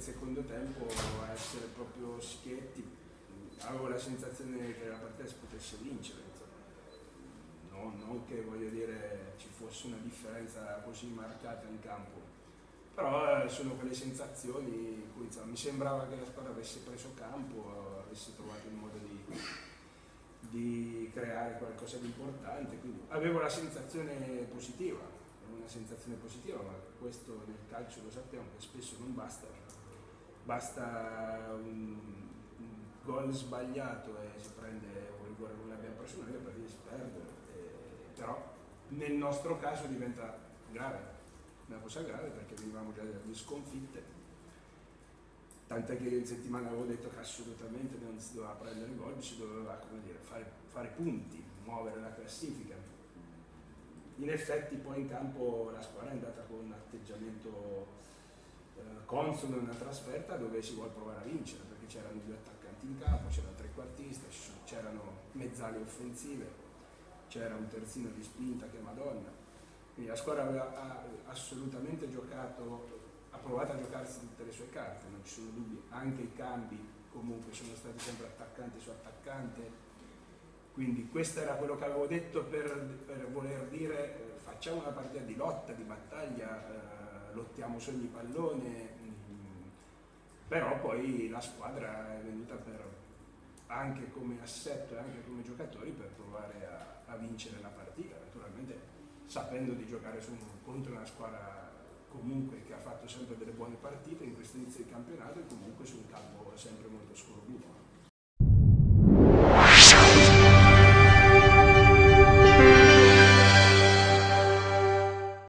nel secondo tempo a essere proprio schietti, avevo la sensazione che la partita si potesse vincere. No, non che voglio dire ci fosse una differenza così marcata in campo, però eh, sono quelle sensazioni in cui insomma, mi sembrava che la squadra avesse preso campo, avesse trovato il modo di, di creare qualcosa di importante, quindi avevo la sensazione positiva, una sensazione positiva, ma questo nel calcio lo sappiamo che spesso non basta basta un, gol sbagliato e si prende un rigore con la mia personale per si perde, e, però nel nostro caso diventa grave, una cosa grave perché venivamo già di sconfitte tant'è che settimana avevo detto che assolutamente non si doveva prendere gol, si doveva dire, fare, fare, punti, muovere la classifica. In effetti poi in campo la squadra è andata con un atteggiamento in una trasferta dove si vuole provare a vincere, perché c'erano due attaccanti in campo, c'era trequartista, c'erano mezzali offensive, c'era un terzino di spinta che madonna. Quindi la squadra aveva assolutamente giocato ha provato a giocarsi tutte le sue carte, non ci sono dubbi, anche i cambi comunque sono stati sempre attaccante su attaccante, quindi questo era quello che avevo detto per, per voler dire eh, facciamo una partita di lotta, di battaglia, eh, lottiamo su ogni pallone, mm, però poi la squadra è venuta per, anche come assetto e anche come giocatori per provare a, a vincere la partita, naturalmente sapendo di giocare su, contro una squadra comunque che ha fatto sempre delle buone partite in questo inizio di campionato e comunque su un campo sempre molto scorbuto.